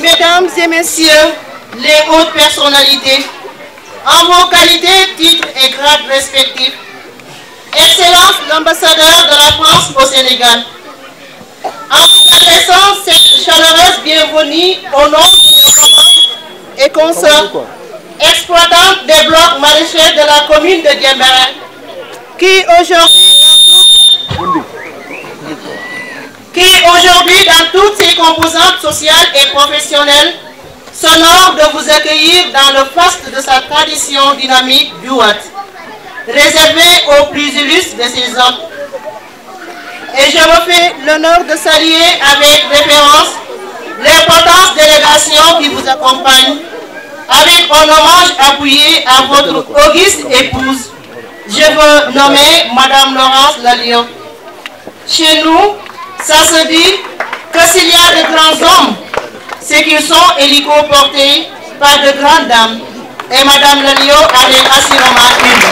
Mesdames et Messieurs, les hautes personnalités, en vos qualités, titres et grades respectifs, Excellence l'ambassadeur de la France au Sénégal, en vous adressant cette chaleureuse bienvenue au nom de et consorts exploitantes des blocs maraîchers de la commune de Diembéren, qui aujourd'hui qui dans toutes ses composantes sociales et professionnelles s'honore de vous accueillir dans le faste de sa tradition dynamique du Watt, réservé aux plus illustres de ses hommes. Et je me fais l'honneur de saluer avec référence l'importante délégation qui vous accompagne, avec un hommage appuyé à votre auguste épouse. Je veux nommer Madame Laurence Lalion. Chez nous, ça se dit que s'il y a de grands hommes, c'est qu'ils sont hélicoportés par de grandes dames. Et Madame Lalio en est assurément une.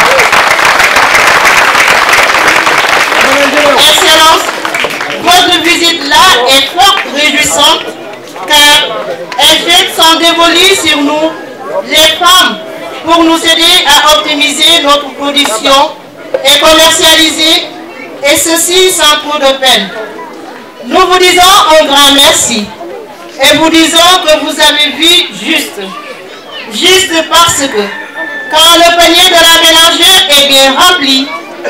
Excellence, votre visite là est fort réjouissante car elle jette son dévolu sur nous, les femmes, pour nous aider à optimiser notre production et commercialiser, et ceci sans trop de peine. Nous vous disons un grand merci et vous disons que vous avez vu juste. Juste parce que quand le panier de la mélangère est bien rempli,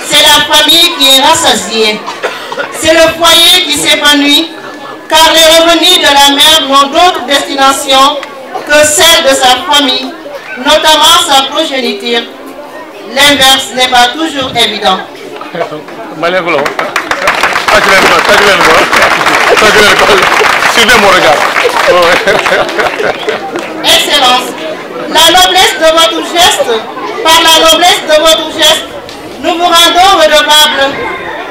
c'est la famille qui est rassasiée. C'est le foyer qui s'épanouit car les revenus de la mère n'ont d'autre destination que celle de sa famille, notamment sa progéniture. L'inverse n'est pas toujours évident. Excellence, la noblesse de votre geste, par la noblesse de votre geste, nous vous rendons redevables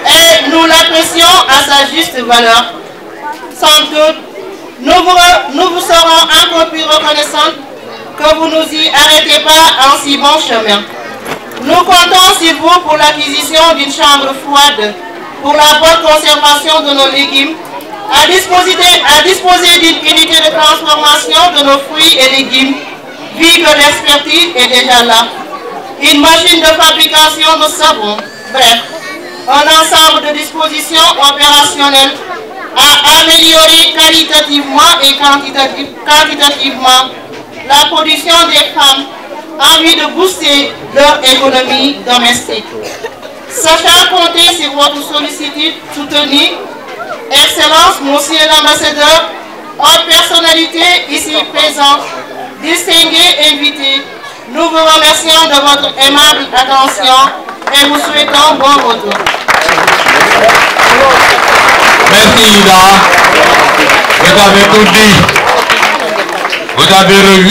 et nous l'apprécions à sa juste valeur. Sans doute, nous vous, nous vous serons encore plus reconnaissants que vous nous y arrêtez pas en si bon chemin. Nous comptons sur vous pour l'acquisition d'une chambre froide pour la bonne conservation de nos légumes, à disposer, à disposer d'une unité de transformation de nos fruits et légumes, vu que l'expertise est déjà là. Une machine de fabrication de savon, bref, un ensemble de dispositions opérationnelles à améliorer qualitativement et quantitativement la production des femmes en vue de booster leur économie domestique. Sachant compter sur votre sollicitude soutenue, Excellence, Monsieur l'ambassadeur, en personnalité ici présente, distingués invités, nous vous remercions de votre aimable attention et vous souhaitons bon retour. Merci Ida. Vous avez tout dit. Vous avez revu.